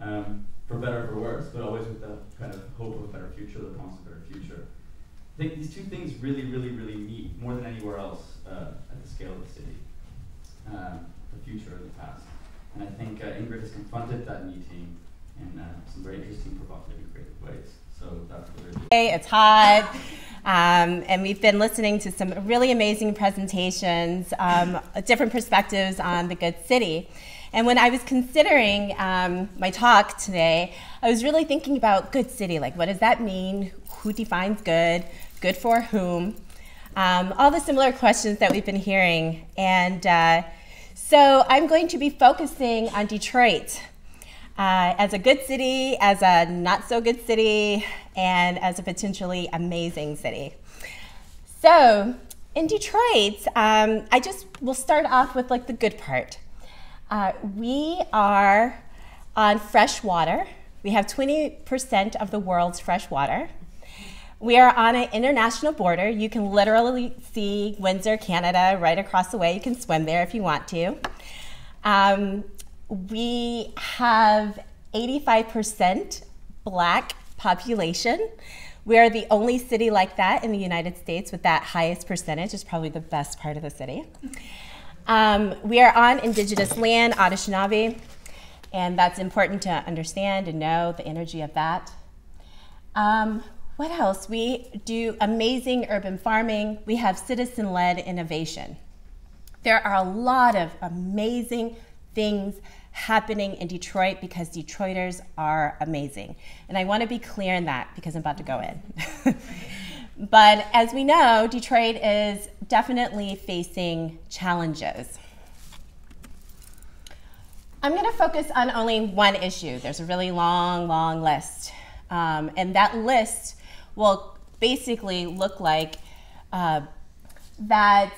um, for better or for worse, but always with the kind of hope of a better future, the promise of a better future. I think these two things really, really, really meet more than anywhere else uh, at the scale of the city, um, the future and the past. And I think uh, Ingrid has confronted that meeting in uh, some very interesting, provocative, and creative ways. So that's what Hey, it's hot. Um, and we've been listening to some really amazing presentations, um, different perspectives on the good city. And when I was considering um, my talk today, I was really thinking about good city. Like, what does that mean? Who defines good? Good for whom? Um, all the similar questions that we've been hearing. And uh, so I'm going to be focusing on Detroit uh, as a good city, as a not so good city, and as a potentially amazing city. So, in Detroit, um, I just will start off with like the good part. Uh, we are on fresh water. We have 20% of the world's fresh water. We are on an international border. You can literally see Windsor, Canada, right across the way. You can swim there if you want to. Um, we have 85% black population. We are the only city like that in the United States with that highest percentage. It's probably the best part of the city. Um, we are on indigenous land, Anishinaabe, and that's important to understand and know the energy of that. Um, what else? We do amazing urban farming. We have citizen led innovation. There are a lot of amazing things happening in Detroit because Detroiters are amazing. And I want to be clear in that because I'm about to go in. but as we know, Detroit is definitely facing challenges. I'm going to focus on only one issue. There's a really long, long list. Um, and that list will basically look like uh, that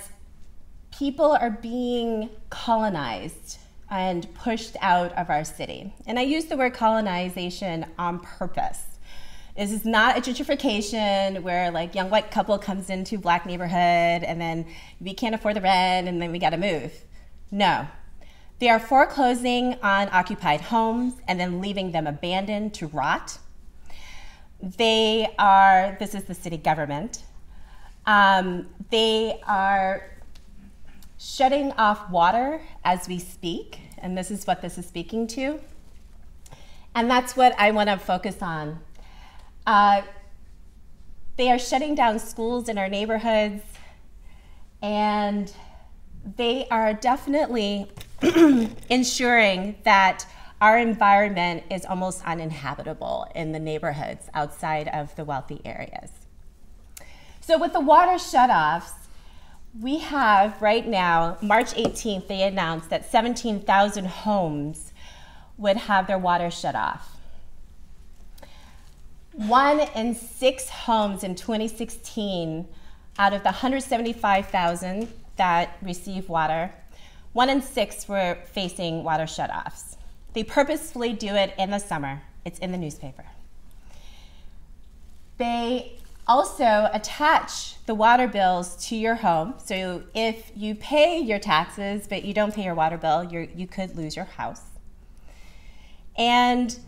people are being colonized and pushed out of our city. And I use the word colonization on purpose. This is not a gentrification where like young white couple comes into black neighborhood and then we can't afford the rent and then we gotta move. No. They are foreclosing on occupied homes and then leaving them abandoned to rot. They are, this is the city government, um, they are shutting off water as we speak, and this is what this is speaking to. And that's what I want to focus on. Uh, they are shutting down schools in our neighborhoods, and they are definitely ensuring that our environment is almost uninhabitable in the neighborhoods outside of the wealthy areas. So, with the water shutoffs, we have right now, March 18th, they announced that 17,000 homes would have their water shut off. One in six homes in 2016 out of the 175,000 that receive water, one in six were facing water shutoffs. They purposefully do it in the summer. It's in the newspaper. They also, attach the water bills to your home. So if you pay your taxes but you don't pay your water bill, you could lose your house. And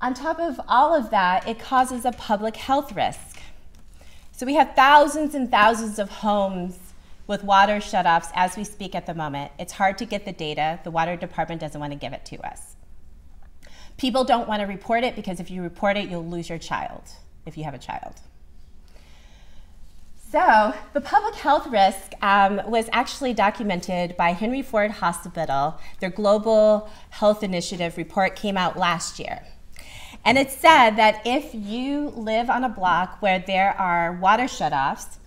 on top of all of that, it causes a public health risk. So we have thousands and thousands of homes with water shutoffs as we speak at the moment. It's hard to get the data. The water department doesn't want to give it to us. People don't want to report it because if you report it, you'll lose your child if you have a child. So, the public health risk um, was actually documented by Henry Ford Hospital. Their Global Health Initiative report came out last year. And it said that if you live on a block where there are water shutoffs,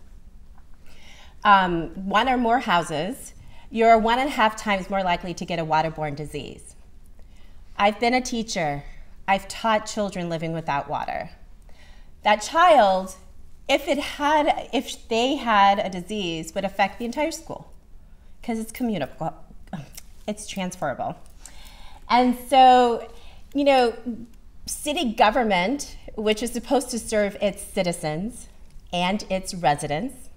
um, one or more houses, you're one and a half times more likely to get a waterborne disease. I've been a teacher. I've taught children living without water. That child if it had, if they had a disease, would affect the entire school because it's communicable, it's transferable. And so, you know, city government, which is supposed to serve its citizens and its residents,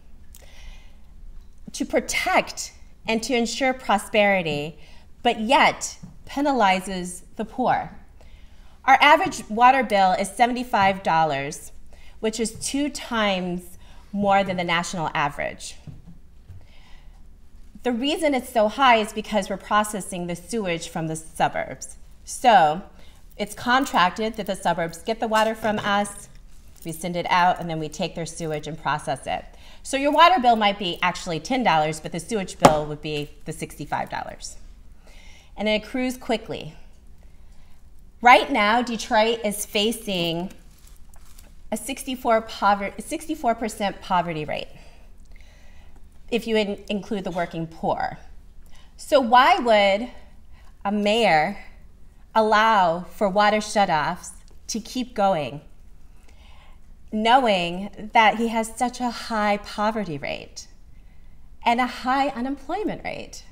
to protect and to ensure prosperity, but yet penalizes the poor. Our average water bill is $75, which is two times more than the national average. The reason it's so high is because we're processing the sewage from the suburbs. So it's contracted that the suburbs get the water from us, we send it out, and then we take their sewage and process it. So your water bill might be actually $10, but the sewage bill would be the $65. And it accrues quickly. Right now, Detroit is facing a 64 poverty, 64% poverty rate if you in, include the working poor. So why would a mayor allow for water shutoffs to keep going, knowing that he has such a high poverty rate and a high unemployment rate?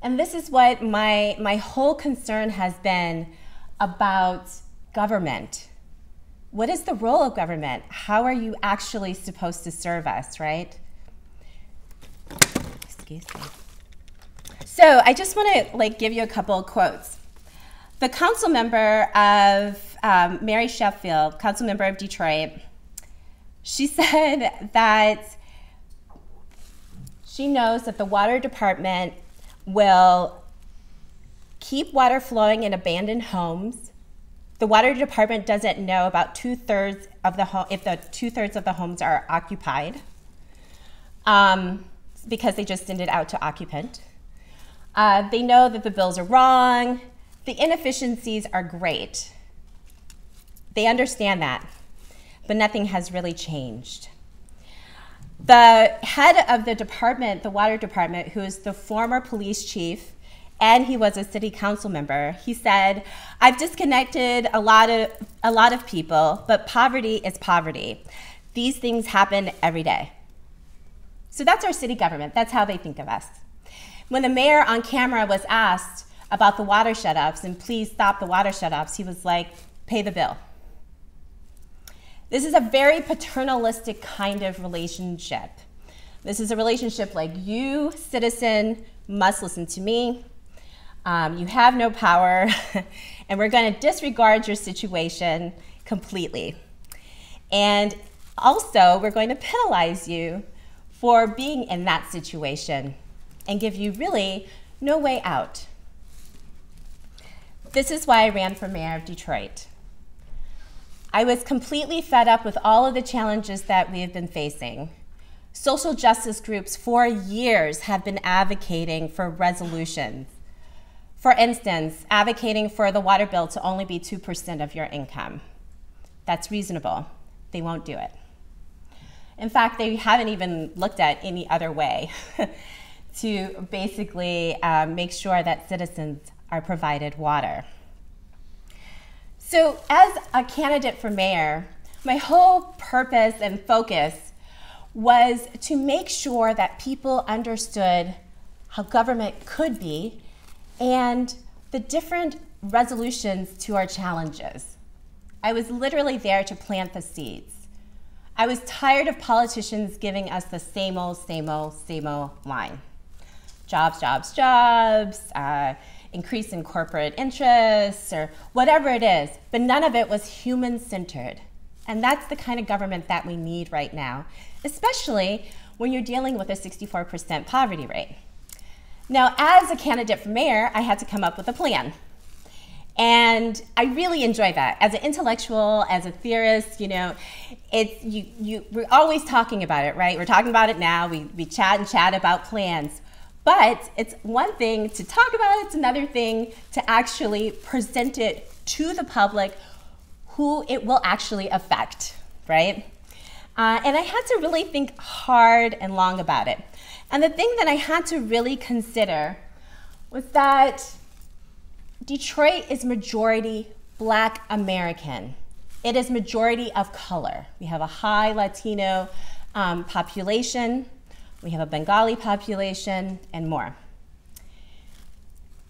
And this is what my, my whole concern has been about government. What is the role of government? How are you actually supposed to serve us, right? Excuse me. So I just want to like give you a couple quotes. The council member of um, Mary Sheffield, council member of Detroit, she said that she knows that the water department will keep water flowing in abandoned homes. The water department doesn't know about two thirds of the home if the two thirds of the homes are occupied, um, because they just send it out to occupant. Uh, they know that the bills are wrong. The inefficiencies are great. They understand that, but nothing has really changed. The head of the department, the water department, who is the former police chief, and he was a city council member, he said, I've disconnected a lot of, a lot of people, but poverty is poverty. These things happen every day. So that's our city government. That's how they think of us. When the mayor on camera was asked about the water shutoffs and please stop the water shutoffs, he was like, pay the bill. This is a very paternalistic kind of relationship. This is a relationship like you, citizen, must listen to me. Um, you have no power, and we're going to disregard your situation completely. And also, we're going to penalize you for being in that situation and give you really no way out. This is why I ran for mayor of Detroit. I was completely fed up with all of the challenges that we have been facing. Social justice groups for years have been advocating for resolutions. For instance, advocating for the water bill to only be 2% of your income. That's reasonable. They won't do it. In fact, they haven't even looked at any other way to basically uh, make sure that citizens are provided water. So, as a candidate for mayor, my whole purpose and focus was to make sure that people understood how government could be and the different resolutions to our challenges. I was literally there to plant the seeds. I was tired of politicians giving us the same old, same old, same old line jobs, jobs, jobs. Uh, increase in corporate interests or whatever it is, but none of it was human centered. And that's the kind of government that we need right now, especially when you're dealing with a 64% poverty rate. Now, as a candidate for mayor, I had to come up with a plan. And I really enjoy that. As an intellectual, as a theorist, you know, it's you, you we're always talking about it, right? We're talking about it now. We, we chat and chat about plans. But it's one thing to talk about it, it's another thing to actually present it to the public who it will actually affect, right? Uh, and I had to really think hard and long about it. And the thing that I had to really consider was that Detroit is majority black American. It is majority of color. We have a high Latino um, population we have a Bengali population, and more.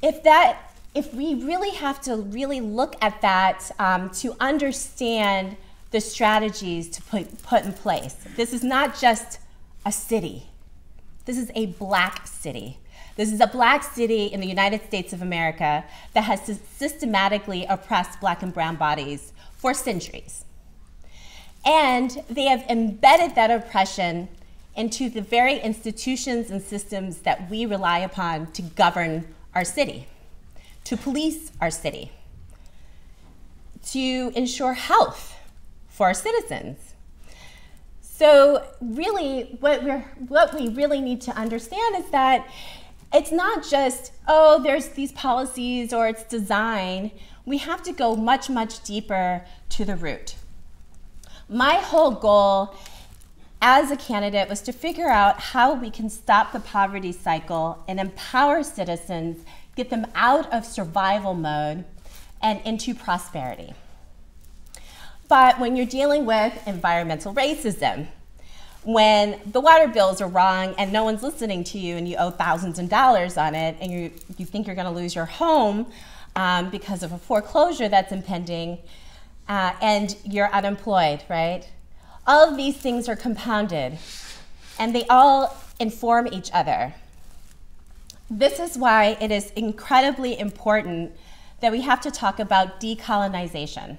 If that, if we really have to really look at that um, to understand the strategies to put, put in place, this is not just a city. This is a black city. This is a black city in the United States of America that has systematically oppressed black and brown bodies for centuries. And they have embedded that oppression into the very institutions and systems that we rely upon to govern our city, to police our city, to ensure health for our citizens. So really, what, we're, what we really need to understand is that it's not just, oh, there's these policies or it's design. We have to go much, much deeper to the root. My whole goal as a candidate was to figure out how we can stop the poverty cycle and empower citizens, get them out of survival mode and into prosperity. But when you're dealing with environmental racism, when the water bills are wrong and no one's listening to you and you owe thousands of dollars on it and you, you think you're going to lose your home um, because of a foreclosure that's impending uh, and you're unemployed, right? All of these things are compounded and they all inform each other. This is why it is incredibly important that we have to talk about decolonization.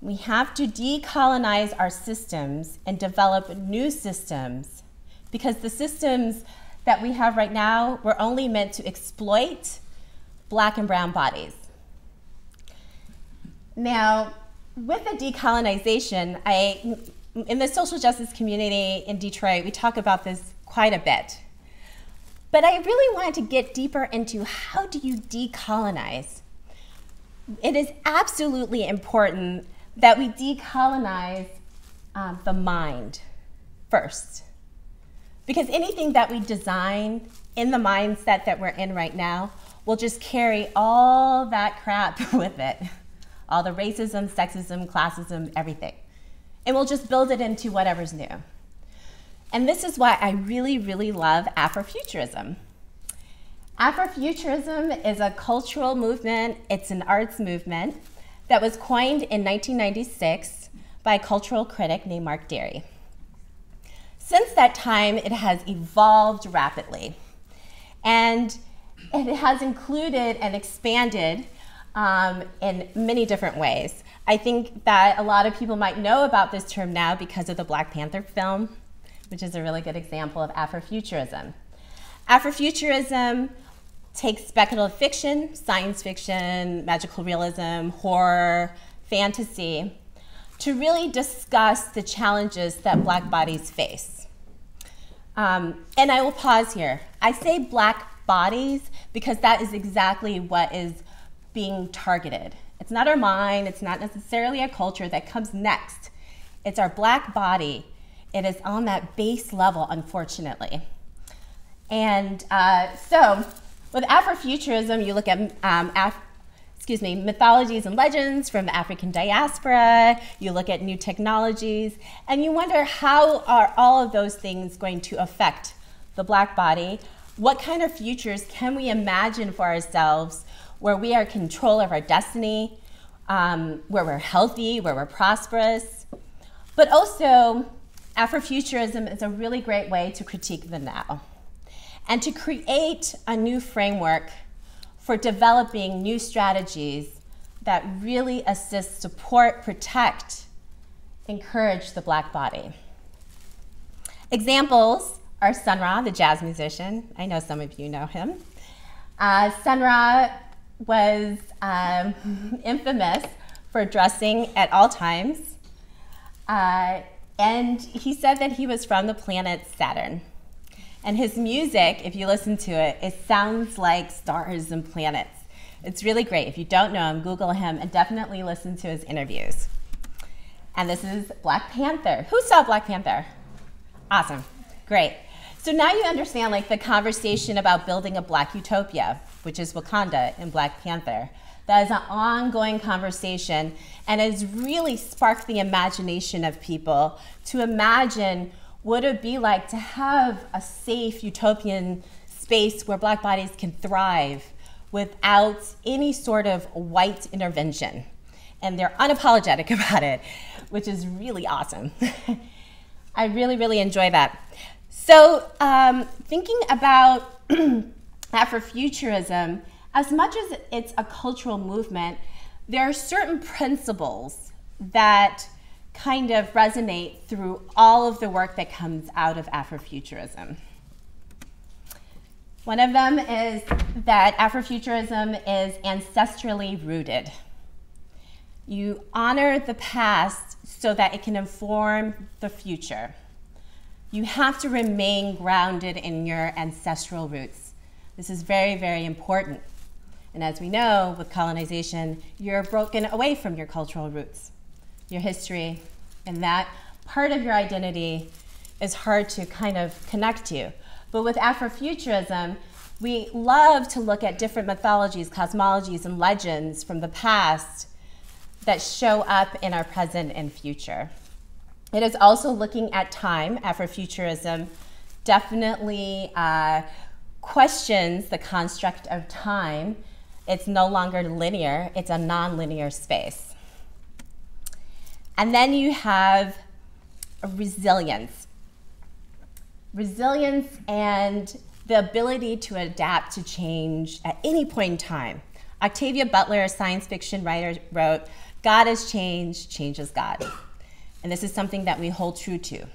We have to decolonize our systems and develop new systems because the systems that we have right now were only meant to exploit black and brown bodies. Now, with the decolonization, I, in the social justice community in Detroit, we talk about this quite a bit. But I really wanted to get deeper into how do you decolonize? It is absolutely important that we decolonize um, the mind first. Because anything that we design in the mindset that we're in right now will just carry all that crap with it all the racism, sexism, classism, everything. And we'll just build it into whatever's new. And this is why I really, really love Afrofuturism. Afrofuturism is a cultural movement, it's an arts movement that was coined in 1996 by a cultural critic named Mark Dery. Since that time, it has evolved rapidly. And it has included and expanded um, in many different ways. I think that a lot of people might know about this term now because of the Black Panther film, which is a really good example of Afrofuturism. Afrofuturism takes speculative fiction, science fiction, magical realism, horror, fantasy, to really discuss the challenges that black bodies face. Um, and I will pause here. I say black bodies because that is exactly what is being targeted. It's not our mind, it's not necessarily a culture that comes next. It's our black body. It is on that base level, unfortunately. And uh, so, with Afrofuturism, you look at um, Af- excuse me, mythologies and legends from the African diaspora, you look at new technologies, and you wonder how are all of those things going to affect the black body? What kind of futures can we imagine for ourselves where we are in control of our destiny, um, where we're healthy, where we're prosperous? But also, Afrofuturism is a really great way to critique the now and to create a new framework for developing new strategies that really assist, support, protect, encourage the black body. Examples are Sun Ra, the jazz musician. I know some of you know him. Uh, Sun Ra was um, infamous for dressing at all times. Uh, and he said that he was from the planet Saturn. And his music, if you listen to it, it sounds like stars and planets. It's really great. If you don't know him, Google him and definitely listen to his interviews. And this is Black Panther. Who saw Black Panther? Awesome. Great. So now you understand like the conversation about building a black utopia, which is Wakanda in Black Panther. That is an ongoing conversation and has really sparked the imagination of people to imagine what it would be like to have a safe utopian space where black bodies can thrive without any sort of white intervention. And they're unapologetic about it, which is really awesome. I really, really enjoy that. So, um, thinking about Afrofuturism, as much as it's a cultural movement, there are certain principles that kind of resonate through all of the work that comes out of Afrofuturism. One of them is that Afrofuturism is ancestrally rooted. You honor the past so that it can inform the future. You have to remain grounded in your ancestral roots. This is very, very important. And as we know, with colonization, you're broken away from your cultural roots, your history, and that part of your identity is hard to kind of connect to. But with Afrofuturism, we love to look at different mythologies, cosmologies, and legends from the past that show up in our present and future. It is also looking at time. Afrofuturism definitely uh, questions the construct of time. It's no longer linear, it's a nonlinear space. And then you have resilience. Resilience and the ability to adapt to change at any point in time. Octavia Butler, a science fiction writer, wrote, God is change, change is God. And this is something that we hold true to.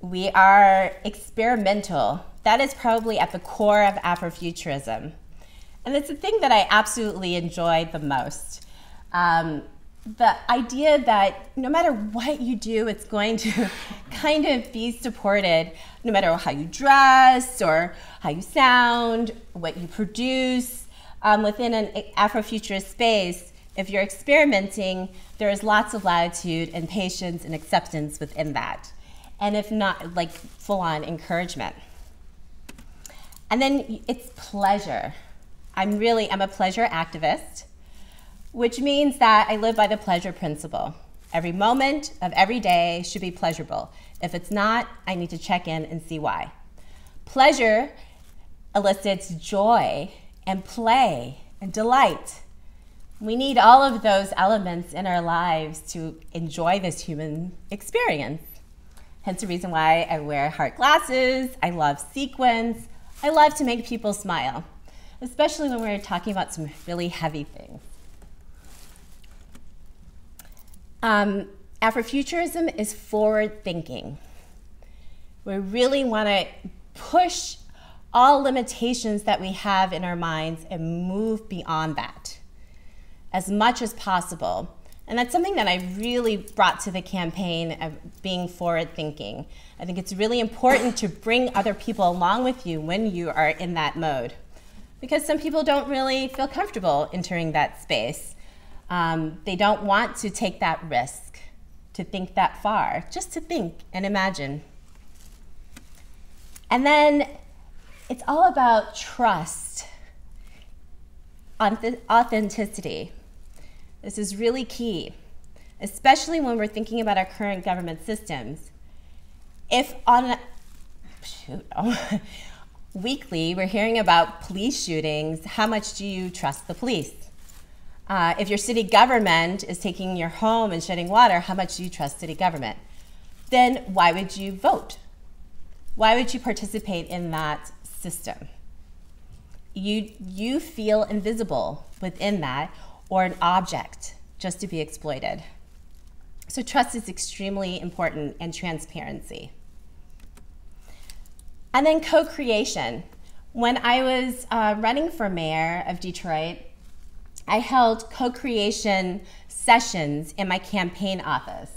We are experimental. That is probably at the core of Afrofuturism. And it's the thing that I absolutely enjoy the most. Um, the idea that no matter what you do, it's going to kind of be supported, no matter how you dress or how you sound, what you produce. Um, within an Afrofuturist space, if you're experimenting, there is lots of latitude and patience and acceptance within that. And if not, like full on encouragement. And then it's pleasure. I'm really, I'm a pleasure activist which means that I live by the pleasure principle. Every moment of every day should be pleasurable. If it's not, I need to check in and see why. Pleasure elicits joy and play and delight. We need all of those elements in our lives to enjoy this human experience. Hence the reason why I wear heart glasses, I love sequins, I love to make people smile, especially when we're talking about some really heavy things. Um, Afrofuturism is forward thinking. We really want to push all limitations that we have in our minds and move beyond that as much as possible. And that's something that I really brought to the campaign of being forward thinking. I think it's really important to bring other people along with you when you are in that mode. Because some people don't really feel comfortable entering that space. Um, they don't want to take that risk, to think that far, just to think and imagine. And then it's all about trust, authenticity. This is really key, especially when we're thinking about our current government systems. If on shoot, oh, weekly we're hearing about police shootings, how much do you trust the police? Uh, if your city government is taking your home and shedding water, how much do you trust city government? Then why would you vote? Why would you participate in that system? You, you feel invisible within that or an object just to be exploited. So trust is extremely important and transparency. And then co-creation. When I was uh, running for mayor of Detroit, I held co creation sessions in my campaign office.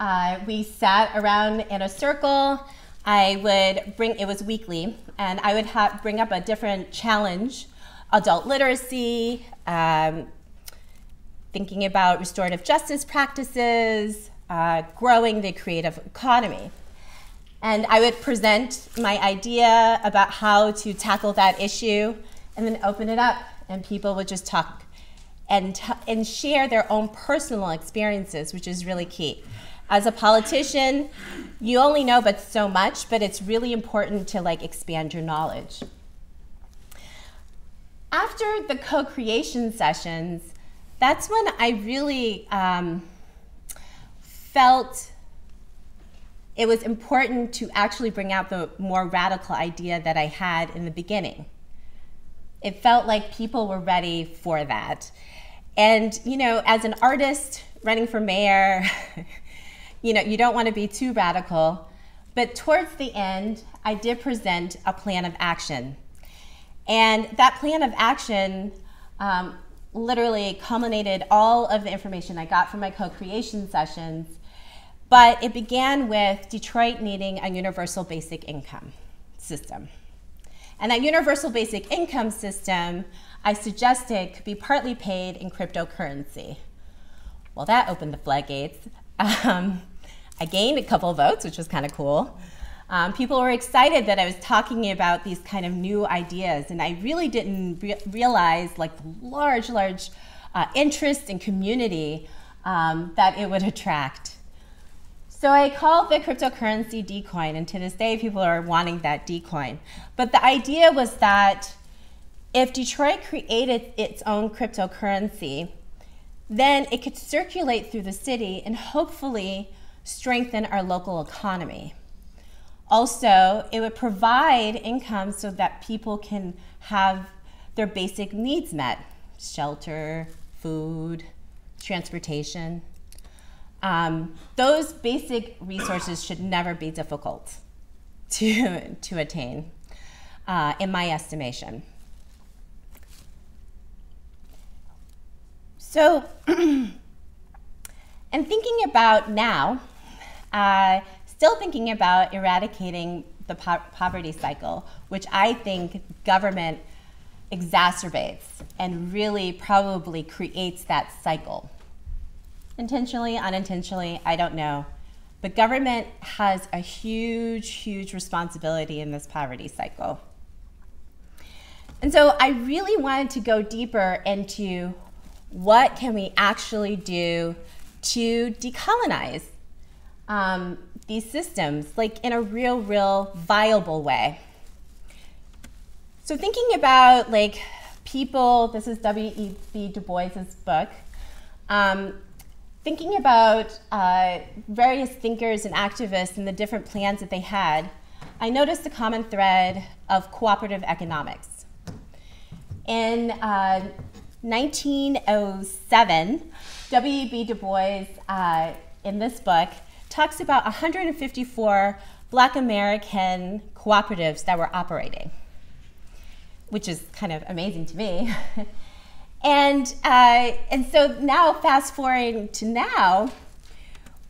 Uh, we sat around in a circle. I would bring, it was weekly, and I would have, bring up a different challenge adult literacy, um, thinking about restorative justice practices, uh, growing the creative economy. And I would present my idea about how to tackle that issue and then open it up and people would just talk and, and share their own personal experiences, which is really key. As a politician, you only know but so much, but it's really important to like expand your knowledge. After the co-creation sessions, that's when I really um, felt it was important to actually bring out the more radical idea that I had in the beginning. It felt like people were ready for that. And, you know, as an artist running for mayor, you know, you don't want to be too radical. But towards the end, I did present a plan of action. And that plan of action um, literally culminated all of the information I got from my co creation sessions. But it began with Detroit needing a universal basic income system. And that universal basic income system, I suggested, could be partly paid in cryptocurrency. Well, that opened the floodgates. Um, I gained a couple votes, which was kind of cool. Um, people were excited that I was talking about these kind of new ideas, and I really didn't re realize like the large, large uh, interest and community um, that it would attract. So I called the cryptocurrency Dcoin, and to this day, people are wanting that Dcoin. But the idea was that if Detroit created its own cryptocurrency, then it could circulate through the city and hopefully strengthen our local economy. Also, it would provide income so that people can have their basic needs met shelter, food, transportation. Um, those basic resources should never be difficult to, to attain, uh, in my estimation. So, and thinking about now, uh, still thinking about eradicating the po poverty cycle, which I think government exacerbates and really probably creates that cycle. Intentionally, unintentionally, I don't know. But government has a huge, huge responsibility in this poverty cycle. And so I really wanted to go deeper into what can we actually do to decolonize um, these systems, like in a real, real viable way. So thinking about like people, this is W.E.B. Du Bois's book, um, thinking about uh, various thinkers and activists and the different plans that they had, I noticed a common thread of cooperative economics. In uh, 1907, W.E.B. Du Bois, uh, in this book, talks about 154 black American cooperatives that were operating, which is kind of amazing to me. and, uh, and so now, fast forwarding to now,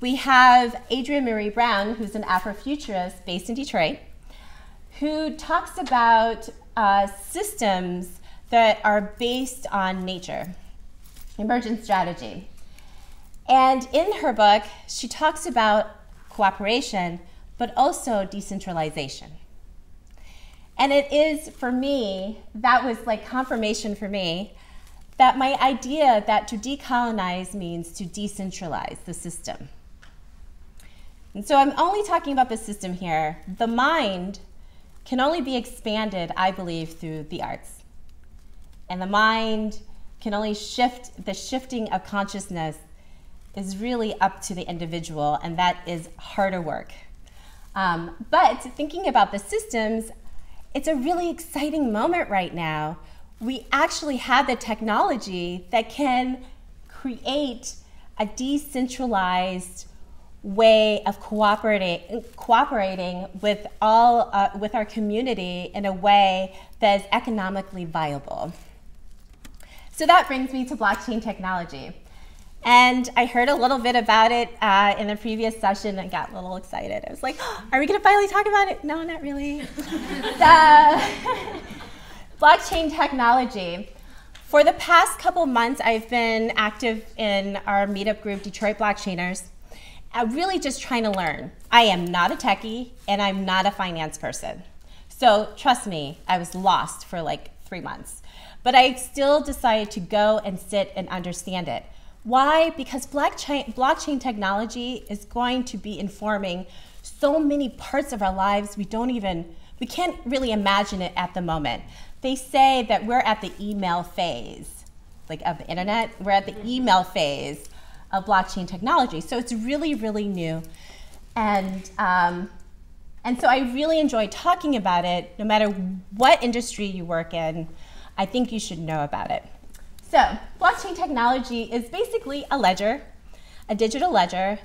we have Adrienne Maree Brown, who's an Afrofuturist based in Detroit, who talks about uh, systems that are based on nature, emergent strategy. And in her book, she talks about cooperation, but also decentralization. And it is for me, that was like confirmation for me that my idea that to decolonize means to decentralize the system. And so I'm only talking about the system here. The mind can only be expanded, I believe, through the arts. And the mind can only shift, the shifting of consciousness is really up to the individual, and that is harder work. Um, but thinking about the systems, it's a really exciting moment right now. We actually have the technology that can create a decentralized way of cooperating, cooperating with all uh, with our community in a way that is economically viable. So that brings me to blockchain technology. And I heard a little bit about it uh, in the previous session and got a little excited. I was like, oh, are we going to finally talk about it? No, not really. blockchain technology. For the past couple months, I've been active in our meetup group, Detroit Blockchainers, I'm uh, really just trying to learn. I am not a techie and I'm not a finance person. So trust me, I was lost for like three months. But I still decided to go and sit and understand it. Why? Because blockchain, blockchain technology is going to be informing so many parts of our lives we don't even, we can't really imagine it at the moment. They say that we're at the email phase, like of the internet, we're at the email phase of blockchain technology. So it's really, really new. And, um, and so I really enjoy talking about it. No matter what industry you work in, I think you should know about it. So, blockchain technology is basically a ledger, a digital ledger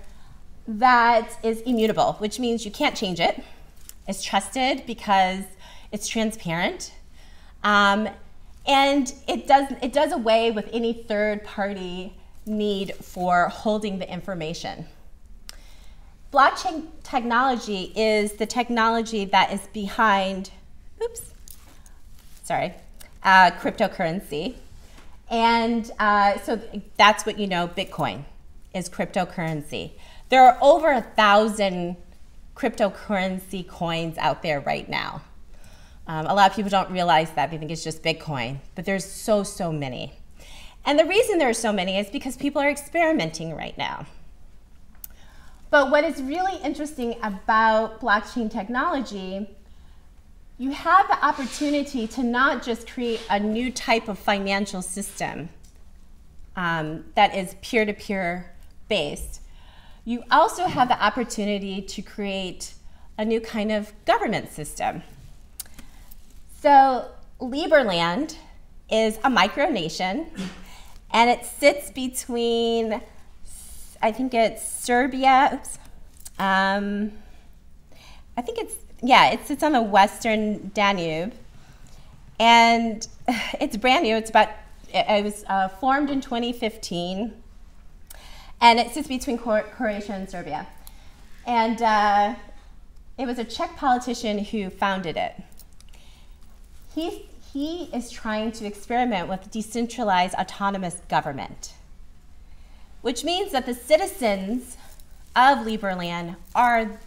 that is immutable, which means you can't change it. It's trusted because it's transparent. Um, and it does, it does away with any third party need for holding the information. Blockchain technology is the technology that is behind, oops, sorry, uh, cryptocurrency. And uh, so that's what you know Bitcoin is cryptocurrency. There are over a thousand cryptocurrency coins out there right now. Um, a lot of people don't realize that. They think it's just Bitcoin, but there's so, so many. And the reason there are so many is because people are experimenting right now. But what is really interesting about blockchain technology, you have the opportunity to not just create a new type of financial system um, that is peer to peer based, you also have the opportunity to create a new kind of government system. So, Liberland is a micronation, and it sits between, I think it's Serbia. Oops. Um, I think it's, yeah, it sits on the western Danube. And it's brand new. It's about, it was uh, formed in 2015 and it sits between Croatia and Serbia. And uh, it was a Czech politician who founded it. He, he is trying to experiment with decentralized autonomous government, which means that the citizens of Liberland are,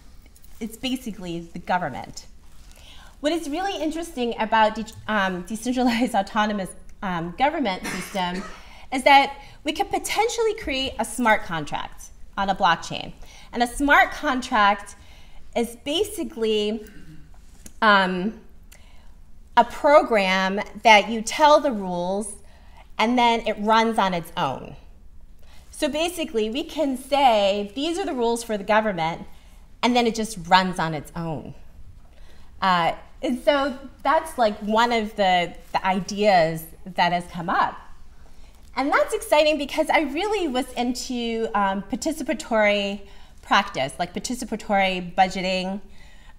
it's basically the government. What is really interesting about de um, decentralized autonomous um, government system is that we could potentially create a smart contract on a blockchain. And a smart contract is basically um, a program that you tell the rules and then it runs on its own. So basically, we can say these are the rules for the government, and then it just runs on its own. Uh, and so that's like one of the, the ideas that has come up. And that's exciting because I really was into um, participatory practice, like participatory budgeting.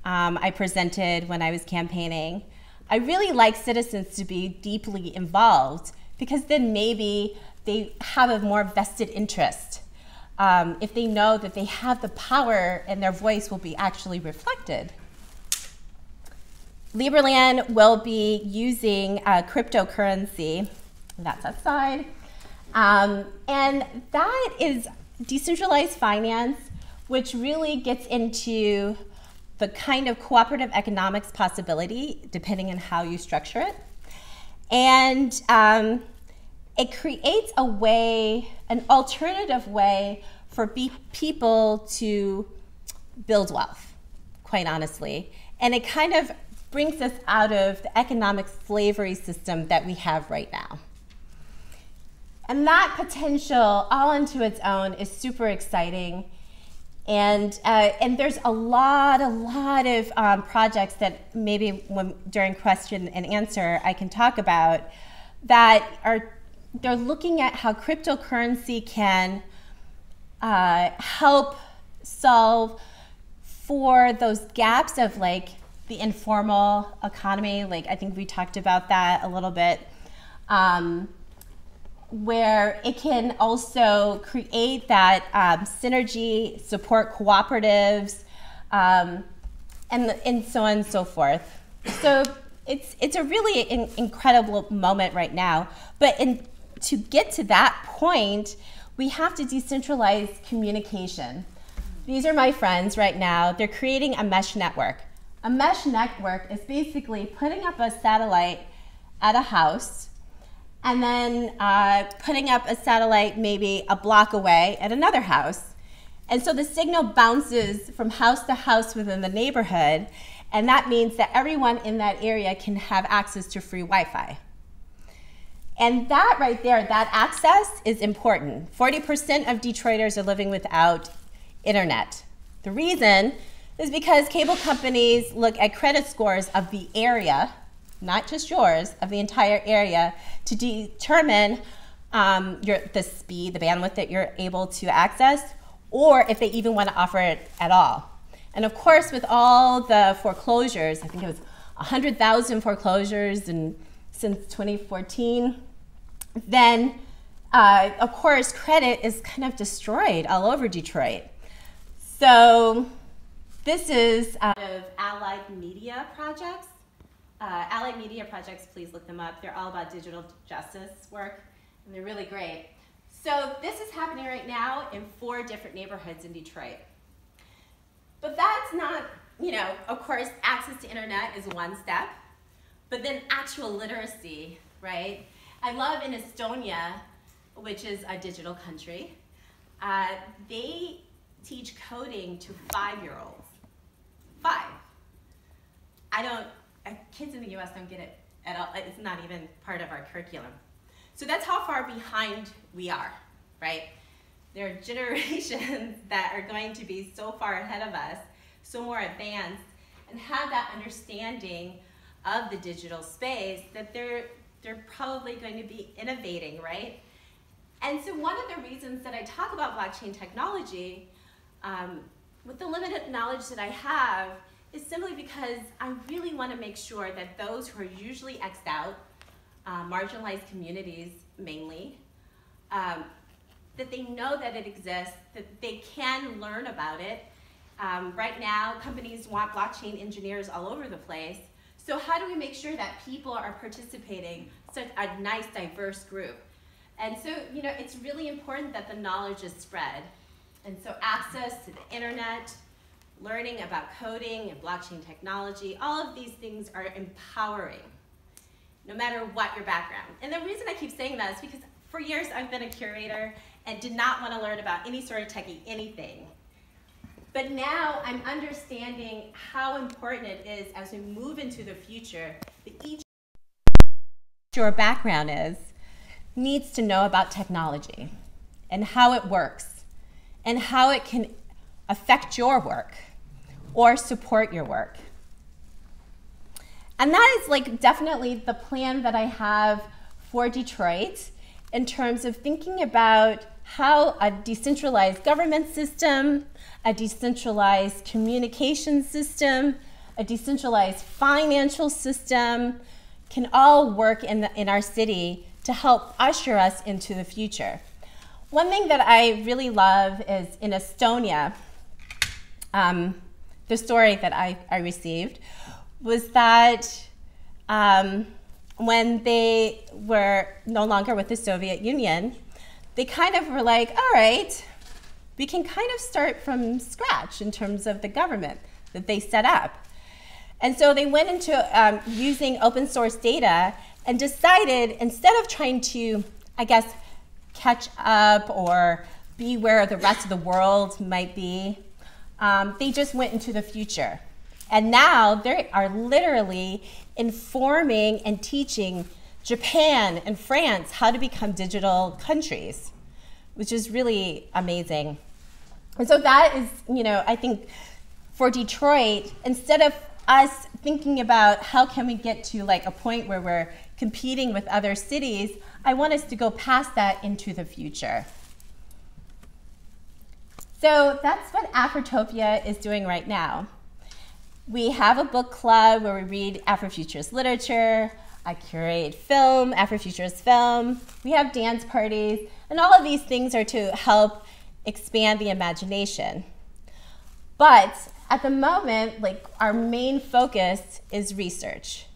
Um, I presented when I was campaigning. I really like citizens to be deeply involved because then maybe they have a more vested interest. Um, if they know that they have the power and their voice will be actually reflected. Liberland will be using cryptocurrency. That's outside. Um, and that is decentralized finance, which really gets into the kind of cooperative economics possibility, depending on how you structure it. And um, it creates a way, an alternative way for people to build wealth, quite honestly. And it kind of brings us out of the economic slavery system that we have right now. And that potential, all into its own, is super exciting. And, uh, and there's a lot, a lot of um, projects that maybe when, during question and answer I can talk about that are they're looking at how cryptocurrency can uh, help solve for those gaps of like the informal economy. Like I think we talked about that a little bit. Um, where it can also create that um, synergy, support cooperatives, um, and, and so on and so forth. So it's, it's a really in, incredible moment right now. But in, to get to that point, we have to decentralize communication. These are my friends right now. They're creating a mesh network. A mesh network is basically putting up a satellite at a house and then uh, putting up a satellite maybe a block away at another house. And so the signal bounces from house to house within the neighborhood, and that means that everyone in that area can have access to free Wi Fi. And that right there, that access is important. 40% of Detroiters are living without internet The reason is because cable companies look at credit scores of the area, not just yours, of the entire area, to determine um, your, the speed, the bandwidth that you're able to access, or if they even want to offer it at all. And of course, with all the foreclosures, I think it was 100,000 foreclosures in, since 2014, then uh, of course, credit is kind of destroyed all over Detroit. So this is out of Allied Media Projects. Uh, Allied Media Projects, please look them up. They're all about digital justice work, and they're really great. So this is happening right now in four different neighborhoods in Detroit. But that's not, you know, of course, access to internet is one step, but then actual literacy, right? I love in Estonia, which is a digital country, uh, they teach coding to five-year-olds. Five. I don't, uh, kids in the US don't get it at all. It's not even part of our curriculum. So that's how far behind we are, right? There are generations that are going to be so far ahead of us, so more advanced, and have that understanding of the digital space that they're, they're probably going to be innovating, right? And so one of the reasons that I talk about blockchain technology, um, with the limited knowledge that I have, is simply because I really want to make sure that those who are usually X'd out, uh, marginalized communities mainly, um, that they know that it exists, that they can learn about it. Um, right now, companies want blockchain engineers all over the place. So how do we make sure that people are participating, such a nice, diverse group? And so, you know, it's really important that the knowledge is spread. And so access to the internet, learning about coding and blockchain technology, all of these things are empowering, no matter what your background. And the reason I keep saying that is because for years I've been a curator and did not want to learn about any sort of techie anything. But now I'm understanding how important it is as we move into the future that each your background is needs to know about technology and how it works and how it can affect your work or support your work. And that is like definitely the plan that I have for Detroit in terms of thinking about how a decentralized government system, a decentralized communication system, a decentralized financial system can all work in, the, in our city to help usher us into the future. One thing that I really love is in Estonia, um, the story that I, I received was that um, when they were no longer with the Soviet Union, they kind of were like, all right, we can kind of start from scratch in terms of the government that they set up. And so they went into um, using open source data and decided instead of trying to, I guess, catch up or be where the rest of the world might be, um, they just went into the future. And now they are literally informing and teaching Japan and France how to become digital countries, which is really amazing. And so that is, you know, I think for Detroit, instead of us thinking about how can we get to like a point where we're competing with other cities, I want us to go past that into the future. So that's what Afrotopia is doing right now. We have a book club where we read Afrofuturist literature. I curate film, Afrofuturist film. We have dance parties, and all of these things are to help expand the imagination. But at the moment, like our main focus is research.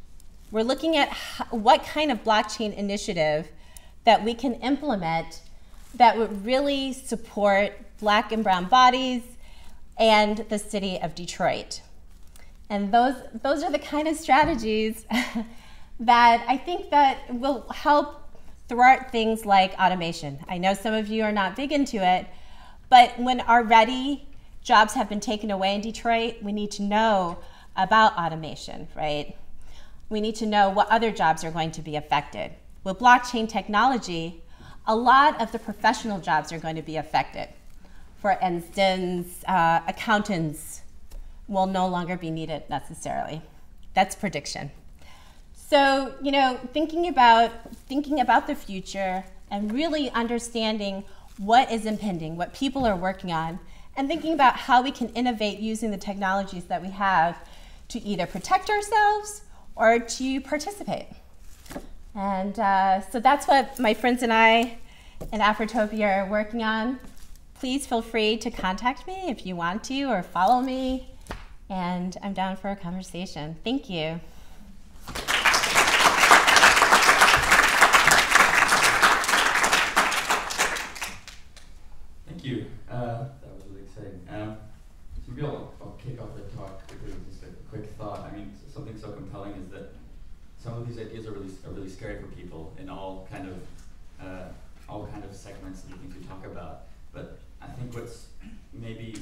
We're looking at what kind of blockchain initiative that we can implement that would really support black and brown bodies and the city of Detroit. And those, those are the kind of strategies that I think that will help thwart things like automation. I know some of you are not big into it, but when already jobs have been taken away in Detroit, we need to know about automation, right? we need to know what other jobs are going to be affected. With blockchain technology, a lot of the professional jobs are going to be affected. For instance, uh, accountants will no longer be needed necessarily. That's prediction. So, you know, thinking about thinking about the future and really understanding what is impending, what people are working on, and thinking about how we can innovate using the technologies that we have to either protect ourselves or to participate. And uh, so that's what my friends and I in Afrotopia are working on. Please feel free to contact me if you want to or follow me. And I'm down for a conversation. Thank you. You. Uh, that was really exciting. Um, so maybe I'll, I'll kick off the talk with just a quick thought. I mean, something so compelling is that some of these ideas are really are really scary for people in all kind of uh, all kind of segments and things we talk about. But I think what's maybe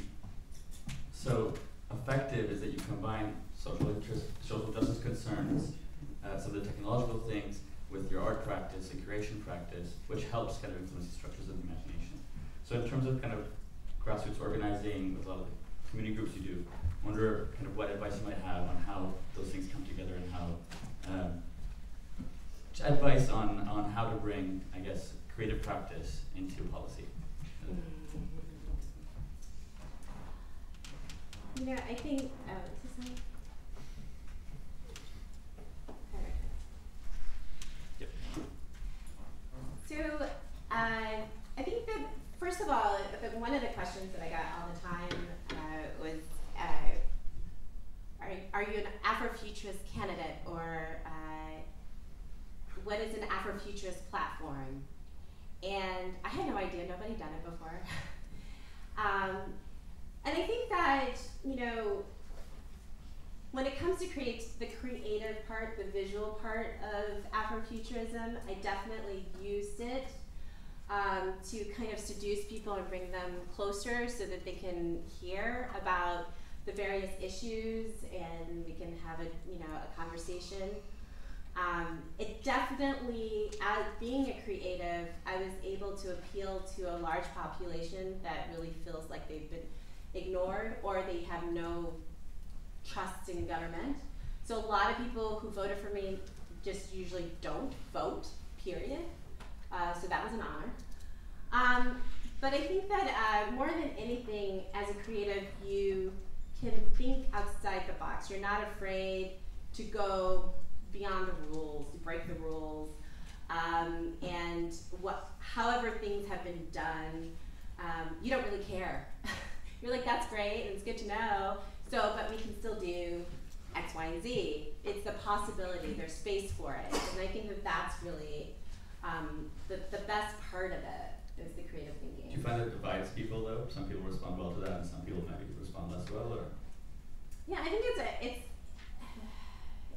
so effective is that you combine social interest, social justice concerns, uh, some of the technological things with your art practice and curation practice, which helps kind of influence the structures of the imagination. So in terms of kind of grassroots organizing with a lot of the community groups you do, I wonder kind of what advice you might have on how those things come together and how um, advice on, on how to bring, I guess, creative practice into policy. You know, I think, is this on? Yep. So, uh, I think that, first of all, one of the questions that I got all the time uh, was, uh, are, are you an Afrofuturist candidate or uh, what is an Afrofuturist platform? And I had no idea, nobody done it before. um, and I think that, you know, when it comes to create the creative part, the visual part of Afrofuturism, I definitely used it um, to kind of seduce people and bring them closer so that they can hear about the various issues and we can have a you know a conversation. Um, it definitely, as being a creative, I was able to appeal to a large population that really feels like they've been ignored or they have no trust in government. So a lot of people who voted for me just usually don't vote, period. Uh, so that was an honor. Um, but I think that uh, more than anything, as a creative, you can think outside the box. You're not afraid to go beyond the rules, to break the rules, um, and what, however things have been done, um, you don't really care. You're like, that's great, and it's good to know. So, but we can still do X, Y, and Z. It's the possibility. There's space for it, and I think that that's really um, the the best part of it is the creative thinking. Do you find it divides people though? Some people respond well to that, and some people maybe respond less well, or Yeah, I think it's a it's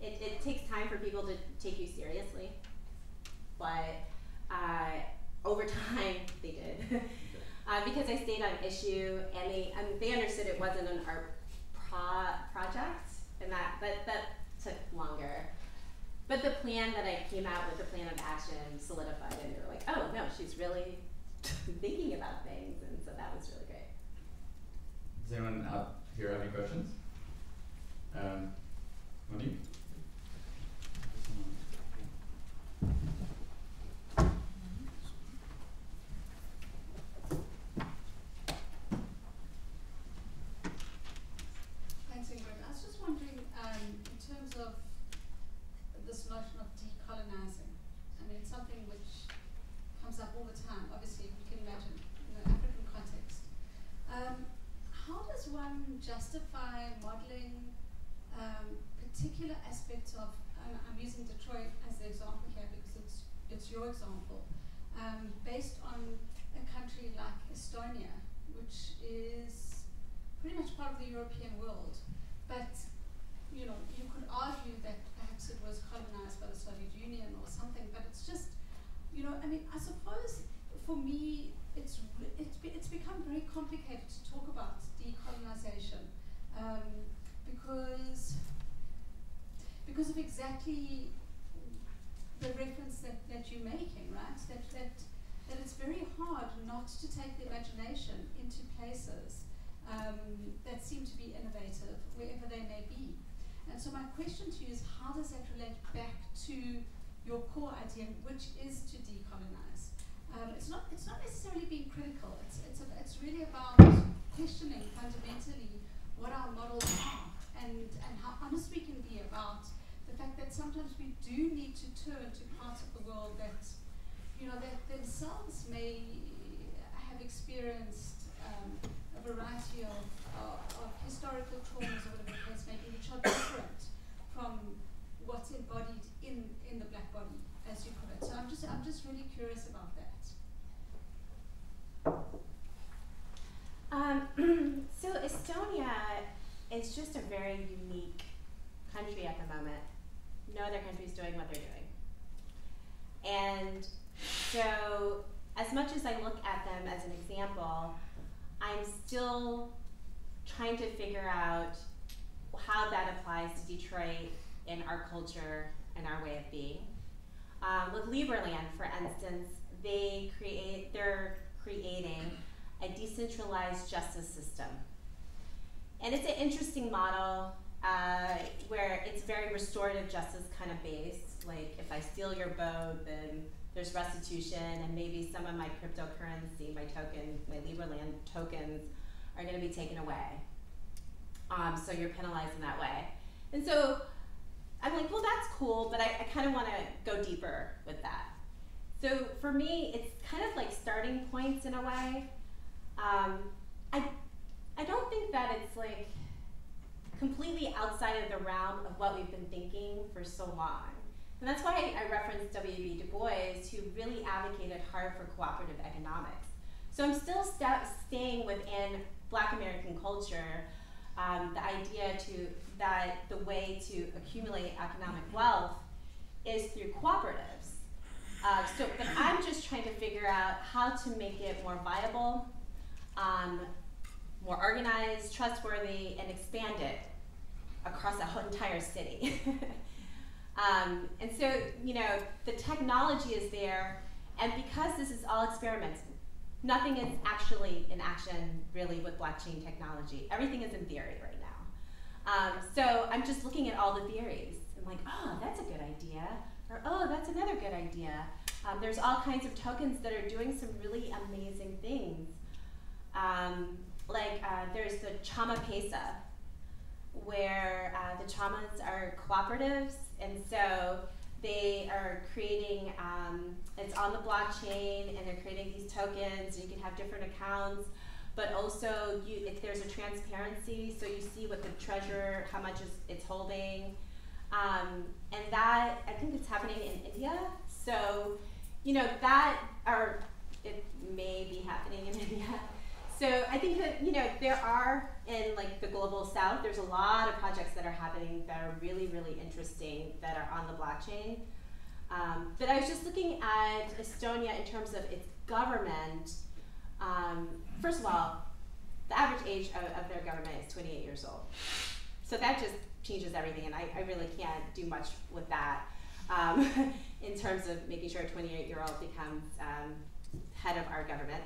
it, it takes time for people to take you seriously, but uh, over time they did. uh, because I stayed on issue and they um, they understood it wasn't an art pro- project, and that that that took longer. But the plan that I came out with, the plan of action, solidified, and they were like, "Oh no, she's really thinking about things," and so that was really great. does anyone out here have any questions? Um, Monique? Thanks, Ingrid. I was just wondering, um, in terms of this notion of decolonizing, I mean, it's something which comes up all the time, obviously, you can imagine, in the African context. Um, how does one justify modeling um, particular aspects of, and I'm using Detroit as the example here because it's, it's your example, um, based on a country like Estonia, which is pretty much part of the European world. But you know, you could argue that perhaps it was colonized by the Soviet Union or something. But it's just, you know, I mean, I suppose for me, it's re- it's be, it's become very complicated to talk about decolonization um, because because of exactly the reference that, that you're making, right? That that that it's very hard not to take the imagination into places um, that seem to be innovative, wherever they may be. And so my question to you is, how does that relate back to your core idea, which is to decolonize? Um, it's not. It's not necessarily being critical. It's. It's. A, it's really about questioning fundamentally what our models are, and and how honest we can be about the fact that sometimes we do need to turn to parts of the world that, you know, that themselves may have experienced um, a variety of, of, of historical traumas or whatever the case may be, which are different from what's embodied in, in the black body, as you put it. So I'm just I'm just really curious about that. Um, so Estonia is just a very unique country at the moment. No other country is doing what they're doing. And so, as much as I look at them as an example, I'm still trying to figure out how that applies to Detroit in our culture and our way of being. Um, with Liberland, for instance, they create they're creating a decentralized justice system, and it's an interesting model uh, where it's very restorative justice kind of based. Like if I steal your boat, then there's restitution, and maybe some of my cryptocurrency, my token, my Liberland tokens, are going to be taken away. Um, so you're penalized in that way. And so I'm like, well, that's cool, but I, I kind of want to go deeper with that. So for me, it's kind of like starting points in a way. Um, I, I don't think that it's like completely outside of the realm of what we've been thinking for so long. And that's why I referenced W.E.B. Du Bois, who really advocated hard for cooperative economics. So I'm still st- staying within Black American culture, um, the idea to that the way to accumulate economic wealth is through cooperatives. Uh, so, but I'm just trying to figure out how to make it more viable, um, more organized, trustworthy, and expand it across a whole entire city. um, and so, you know, the technology is there, and because this is all experiments, nothing is actually in action really with blockchain technology. Everything is in theory right now. Um, so I'm just looking at all the theories. I'm like, oh, that's a good idea, or oh, that's another good idea. Um, there's all kinds of tokens that are doing some really amazing things. Um, like uh, there's the Chama Pesa, where uh, the Chamas are cooperatives, and so they are creating. Um, it's on the blockchain, and they're creating these tokens. You can have different accounts, but also you, there's a transparency, so you see what the treasurer, how much is it's holding, um, and that I think it's happening in India. So, you know that or it may be happening in India. So I think that you know there are in like the global south, there's a lot of projects that are happening that are really really interesting that are on the blockchain. Um, but I was just looking at Estonia in terms of its government. Um, first of all, the average age of, of, their government is 28 years old. So that just changes everything, and I, I really can't do much with that um, in terms of making sure a 28 year old becomes um, head of our government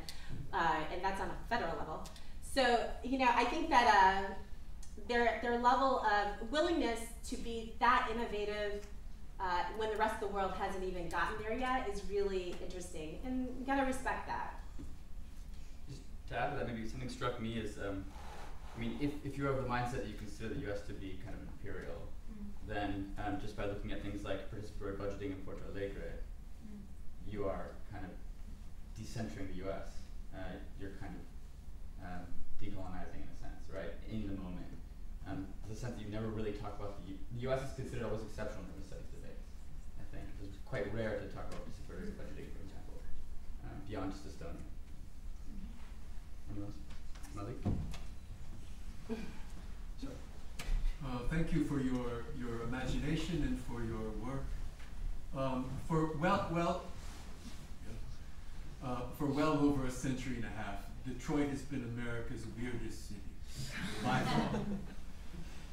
uh, and that's on a federal level. So, you know, I think that uh, their, their level of willingness to be that innovative uh, when the rest of the world hasn't even gotten there yet is really interesting, and you gotta respect that. Just to add to that, maybe something struck me is, um, I mean, if, if you have the mindset that you consider the U.S. to be kind of imperial, mm. then um, just by looking at things like participatory budgeting in Porto Alegre, mm. you are kind of decentering the U.S uh, you're kind of um, decolonizing in a sense, right? In the moment. Um, the sense that you never really talk about the, U- the U.S. is considered always exceptional in the studies debates. I think it's quite rare to talk about participatory budgeting, for example, um, beyond just Estonia. Anyone else? Malik? Uh, thank you for your, your imagination and for your work. Um, for well, well, uh, for well over a century and a half, Detroit has been America's weirdest city by far.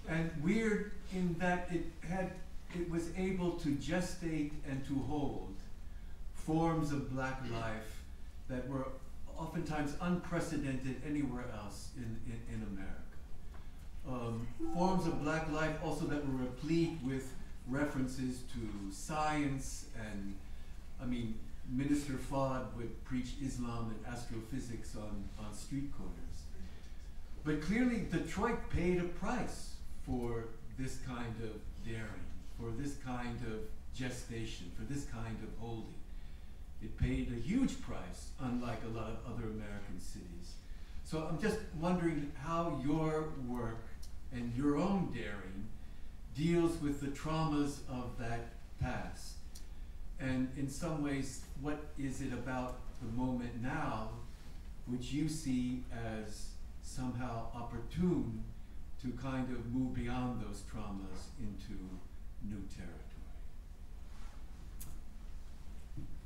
and weird in that it had it was able to gestate and to hold forms of black life that were oftentimes unprecedented anywhere else in, in, in America. Um, forms of black life also that were replete with references to science and, I mean, Minister Fard would preach Islam and astrophysics on, on street corners. But clearly, Detroit paid a price for this kind of daring, for this kind of gestation, for this kind of holding. It paid a huge price, unlike a lot of other American cities. So I'm just wondering how your work and your own daring deals with the traumas of that past. And in some ways, what is it about the moment now which you see as somehow opportune to kind of move beyond those traumas into new territory?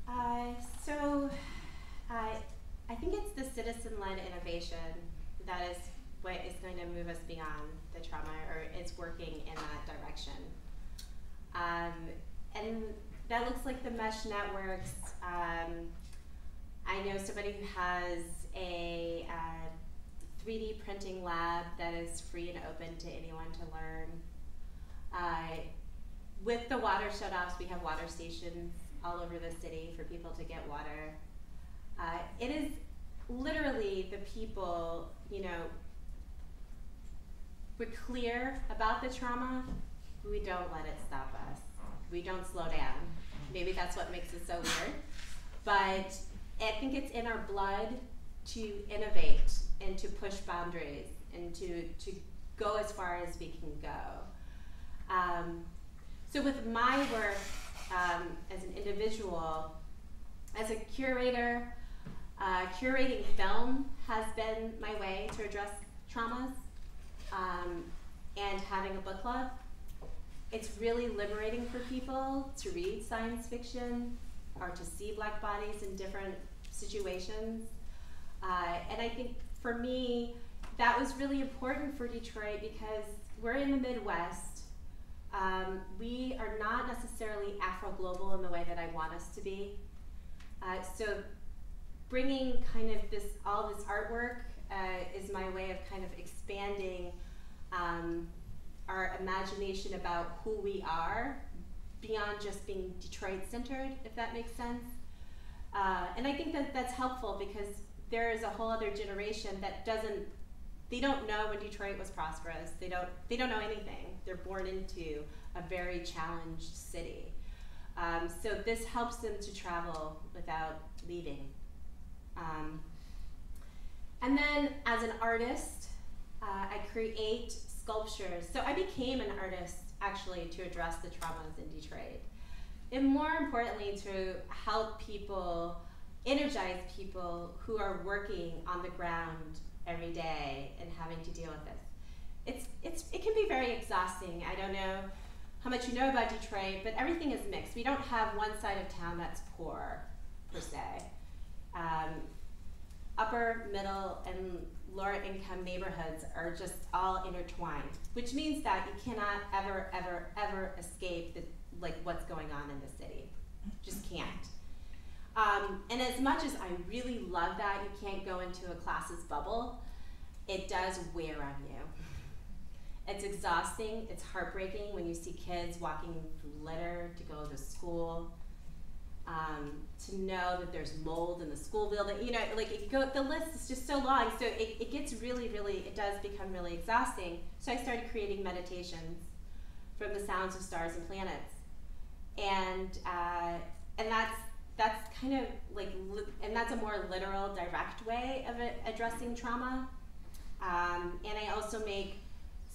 Uh, so, I, I think it's the citizen-led innovation that is what is going to move us beyond the trauma, or is working in that direction. Um, and that looks like the mesh networks. Um, I know somebody who has a uh, 3D printing lab that is free and open to anyone to learn. Uh, with the water shutoffs, we have water stations all over the city for people to get water. Uh, it is literally the people, you know, we're clear about the trauma, we don't let it stop us. We don't slow down. Maybe that's what makes it so weird. But I think it's in our blood to innovate and to push boundaries and to, to go as far as we can go. Um, so with my work um, as an individual, as a curator, uh, curating film has been my way to address traumas um, and having a book club. It's really liberating for people to read science fiction or to see black bodies in different situations. Uh, and I think for me, that was really important for Detroit because we're in the Midwest. Um, we are not necessarily Afro global in the way that I want us to be. Uh, so bringing kind of this all this artwork uh, is my way of kind of expanding um, our imagination about who we are beyond just being Detroit centered, if that makes sense. Uh, and I think that that's helpful because there is a whole other generation that doesn't, they don't know when Detroit was prosperous. They don't, they don't know anything. They're born into a very challenged city. Um, so this helps them to travel without leaving. Um, and then as an artist, uh, I create sculptures. So I became an artist actually to address the traumas in Detroit. And more importantly, to help people, energize people who are working on the ground every day and having to deal with this. It's, it's, it can be very exhausting. I don't know how much you know about Detroit, but everything is mixed. We don't have one side of town that's poor, per se. Um, upper, middle, and lower income neighborhoods are just all intertwined, which means that you cannot ever, ever, ever escape the, like what's going on in the city. Just can't. Um, and as much as I really love that, you can't go into a class's bubble, it does wear on you. It's exhausting, it's heartbreaking when you see kids walking through litter to go to school um, to know that there's mold in the school building. You know, like it go, the list is just so long. So it, it gets really, really, it does become really exhausting. So I started creating meditations from the sounds of stars and planets, and uh, and that's that's kind of like, and that's a more literal, direct way of addressing trauma. Um, and I also make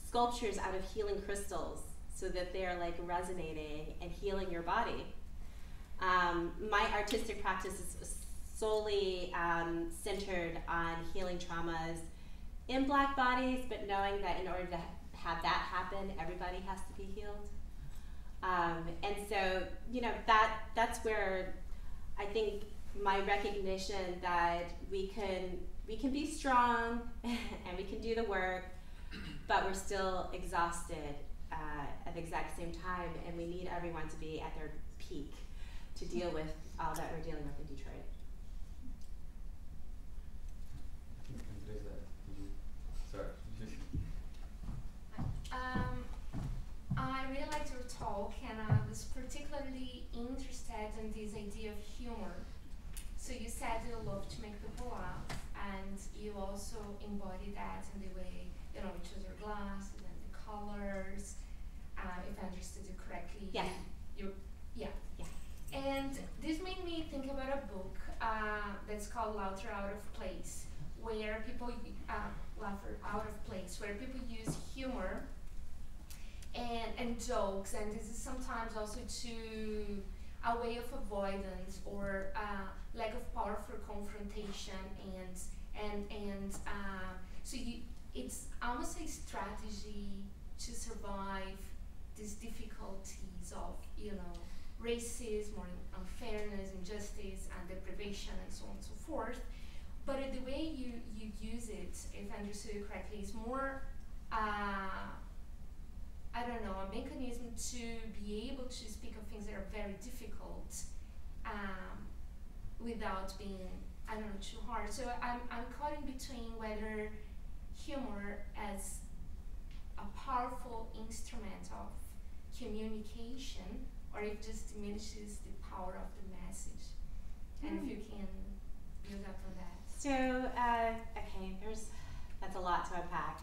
sculptures out of healing crystals so that they are like resonating and healing your body. Um, my artistic practice is solely um, centered on healing traumas in black bodies, but knowing that in order to have that happen, everybody has to be healed. Um, and so, you know, that that's where I think my recognition that we can we can be strong and we can do the work, but we're still exhausted uh, at the exact same time, and we need everyone to be at their peak to deal with all that we're dealing with in Detroit. Sorry. um, I really liked your talk, and I was particularly interested in this idea of humor. So you said you love to make people laugh, and you also embody that in the way you know you choose your glasses and the colors. Uh, if I understood you correctly, yeah. you and this made me think about a book uh, that's called Laughter Out of Place, where people uh, laughter out of place, where people use humor and and jokes, and this is sometimes also to a way of avoidance or uh, lack of power for confrontation, and and and uh, so you, it's almost a strategy to survive these difficulties of you know racism or unfairness, injustice, and deprivation, and so on and so forth. But uh, the way you, you use it, if I understood you correctly, is more, uh, I don't know, a mechanism to be able to speak of things that are very difficult um, without being, I don't know, too hard. So I'm, I'm caught in between whether humor as a powerful instrument of communication or it just diminishes the power of the message. And if you can build up on that. So, uh, okay, there's that's a lot to unpack.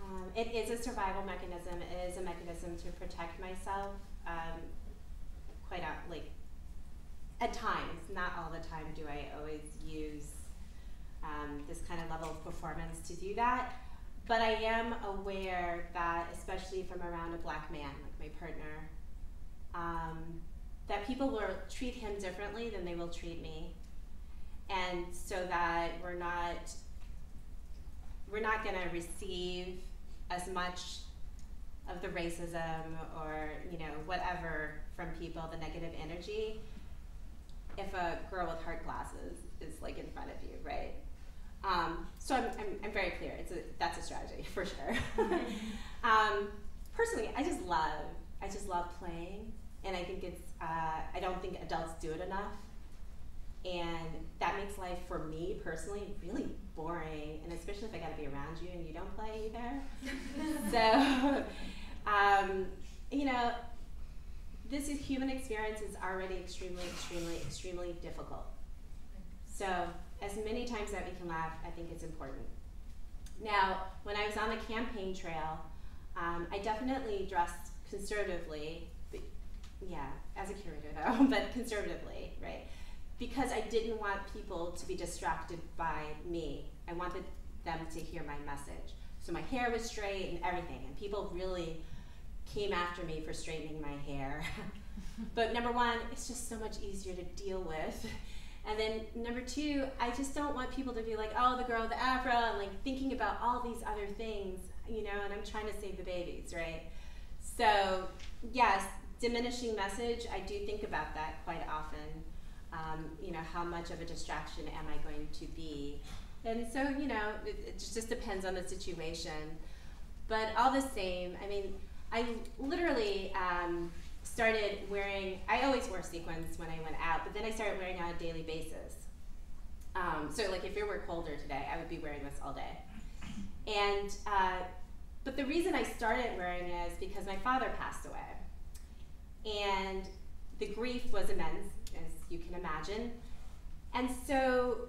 Um, it is a survival mechanism. It is a mechanism to protect myself. Um, quite out, like at times, not all the time, do I always use um, this kind of level of performance to do that. But I am aware that, especially if I'm around a black man, my partner, um, that people will treat him differently than they will treat me. And so that we're not we're not going to receive as much of the racism or you know whatever from people the negative energy if a girl with heart glasses is like in front of you right? Um, so I'm, I'm, I'm very clear. It's a that's a strategy for sure. Um, personally i just love i just love playing and i think it's uh, i don't think adults do it enough. And that makes life for me personally really boring and especially if i got to be around you and you don't play either. So um, you know this is human experience is already extremely extremely extremely difficult. So as many times that we can laugh i think it's important. Now when i was on the campaign trail um, i definitely dressed conservatively but- yeah as a curator though but conservatively right because I didn't want people to be distracted by me. I wanted them to hear my message. So my hair was straight and everything, and people really came after me for straightening my hair. but number one, it's just so much easier to deal with. And then number two, I just don't want people to be like, oh, the girl with the afro, and like thinking about all these other things, you know, and I'm trying to save the babies, right? So, yes, diminishing message, I do think about that quite often um, you know, how much of a distraction am I going to be? And so, you know, it, it just depends on the situation. But all the same, I mean, I literally um, started wearing, I always wore sequins when I went out, but then I started wearing on a daily basis. Um, so, like, if it were colder today, I would be wearing this all day. And, uh, but the reason I started wearing it is because my father passed away. And the grief was immense as you can imagine. And so,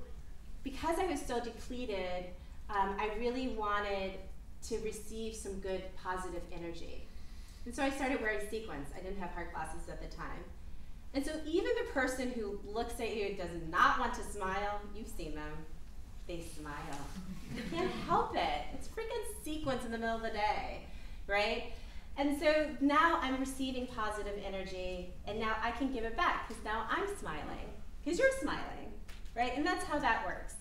because I was so depleted, um, I really wanted to receive some good positive energy. And so I started wearing sequins. I didn't have heart glasses at the time. And so, even the person who looks at you and does not want to smile, you've seen them, they smile. They can't help it. It's freaking sequins in the middle of the day, right? And so now I'm receiving positive energy, and now I can give it back because now I'm smiling because you're smiling, right? And that's how that works.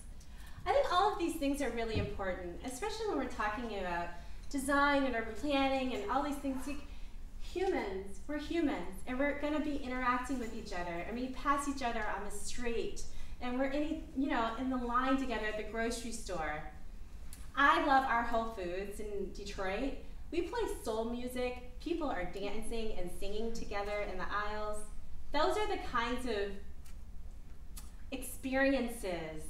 I think all of these things are really important, especially when we're talking about design and urban planning and all these things. Humans, we're humans, and we're going to be interacting with each other, and we pass each other on the street, and we're in, you know, in the line together at the grocery store. I love our Whole Foods in Detroit. We play soul music. People are dancing and singing together in the aisles. Those are the kinds of experiences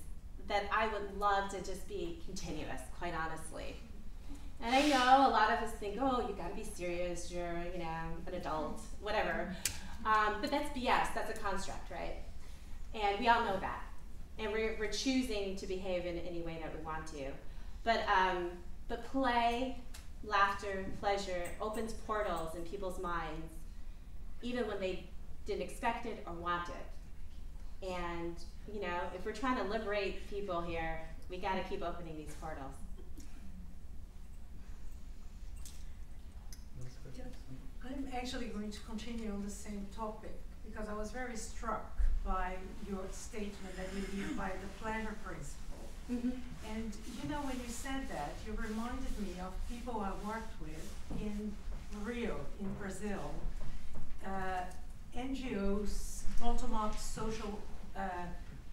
that I would love to just be continuous, quite honestly. And I know a lot of us think, oh, you gotta be serious, you're, you know, an adult, whatever. Um, but that's BS, that's a construct, right? And we all know that. And we're, we're choosing to behave in any way that we want to. But, um, but play, laughter, pleasure opens portals in people's minds, even when they didn't expect it or want it. And, you know, if we're trying to liberate people here, we gotta keep opening these portals. That's. I'm actually going to continue on the same topic because I was very struck by your statement that you live by the pleasure principle. Mm-hmm. And you know, when you said that, you reminded me of people I worked with in Rio, in Brazil. Uh, NGOs, bottom-up social uh,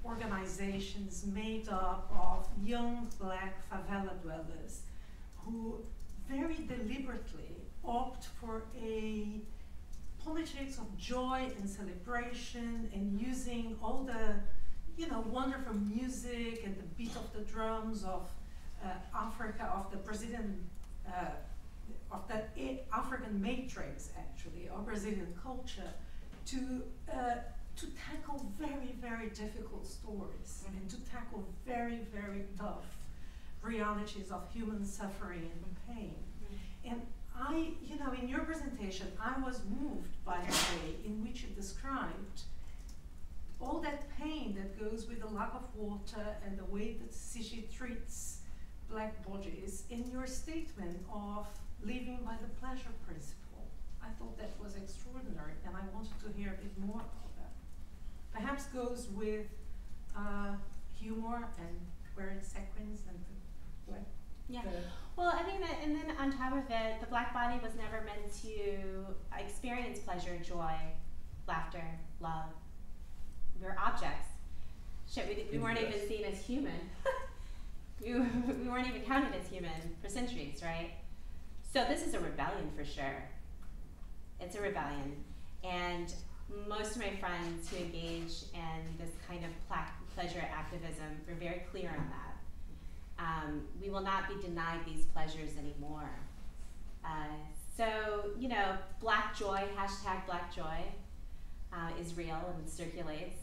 organizations made up of young black favela dwellers who very deliberately opt for a politics of joy and celebration and using all the you know wonderful music and the beat of the drums of uh, Africa of the Brazilian uh, of that African matrix actually or Brazilian culture to uh, to tackle very very difficult stories and to tackle very very tough realities of human suffering and pain. And I, you know, in your presentation, I was moved by the way in which you described all that pain that goes with the lack of water and the way that Sisi treats black bodies in your statement of living by the pleasure principle. I thought that was extraordinary, and I wanted to hear a bit more about that. Perhaps goes with uh, humor and wearing sequins and the, what Yeah. Well, I think that, and then on top of it, the black body was never meant to experience pleasure, joy, laughter, love. We're objects. Shit, we, we weren't even seen as human. we, we weren't even counted as human for centuries, right? So this is a rebellion for sure. It's a rebellion. And most of my friends who engage in this kind of pleasure activism are very clear on that um, we will not be denied these pleasures anymore. Uh, so, you know, black joy, hashtag black joy, uh, is real and circulates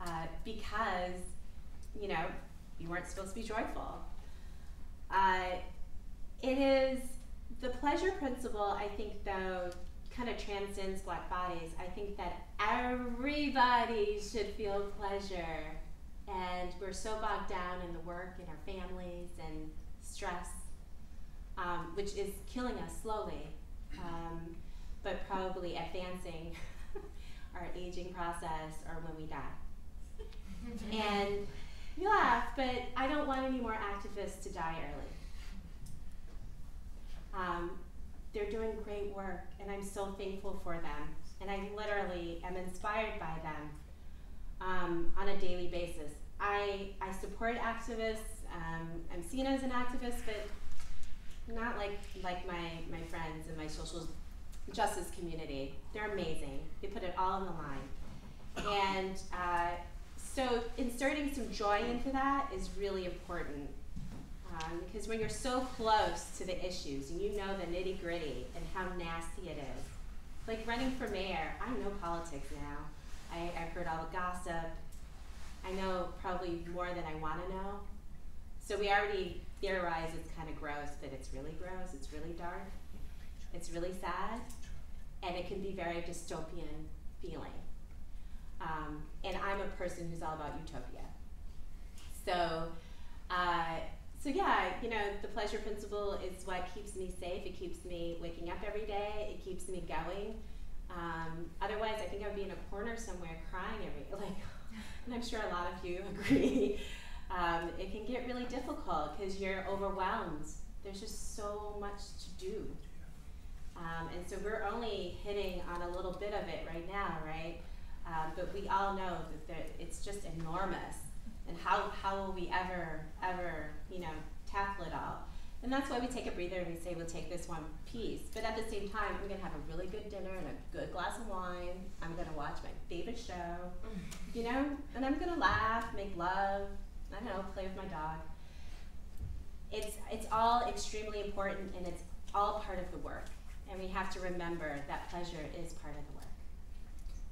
uh, because, you know, you weren't supposed to be joyful. Uh, it is the pleasure principle, I think, though, kind of transcends black bodies. I think that everybody should feel pleasure and we're so bogged down in the work and our families and stress, um, which is killing us slowly, um, but probably advancing our aging process or when we die. And you laugh, but I don't want any more activists to die early. Um, they're doing great work, and I'm so thankful for them. And I literally am inspired by them um, on a daily basis. I, I support activists. Um, I'm seen as an activist, but not like like my, my friends in my social justice community. They're amazing. They put it all on the line. And uh, so inserting some joy into that is really important. Um, because when you're so close to the issues and you know the nitty gritty and how nasty it is, like running for mayor, I know politics now. I, I've heard all the gossip. I know probably more than I want to know. So we already theorize it's kind of gross, but it's really gross. It's really dark. It's really sad, and it can be very dystopian feeling. Um, and I'm a person who's all about utopia. So, uh, so yeah, you know, the pleasure principle is what keeps me safe. It keeps me waking up every day. It keeps me going. Um, otherwise, I think I would be in a corner somewhere crying every like. And I'm sure a lot of you agree. Um, it can get really difficult because you're overwhelmed. There's just so much to do. Um, and so we're only hitting on a little bit of it right now, right? Um, but we all know that it's just enormous. And how, how will we ever, ever, you know, tackle it all? And that's why we take a breather and we say we'll take this one piece. But at the same time, I'm gonna have a really good dinner and a good glass of wine. I'm gonna watch my favorite show, you know, and I'm gonna laugh, make love, I don't know, play with my dog. it's it's all extremely important and it's all part of the work. And we have to remember that pleasure is part of the work.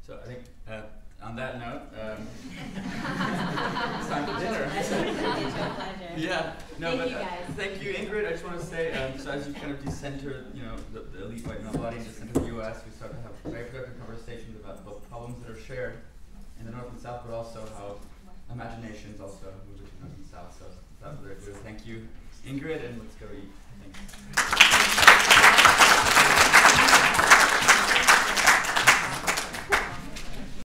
So I think uh, on that note, um, it's time for dinner. It's a pleasure. Yeah, no, Thank but you, uh, guys. thank you, Ingrid. I just want to say, um, so as you kind of decenter, you know, the, the elite white male body and decenter the U.S., we start to have very productive conversations about both problems that are shared in the North and South, but also how imaginations also move between North and South. So without further ado, thank you, Ingrid, and let's go eat. Thanks.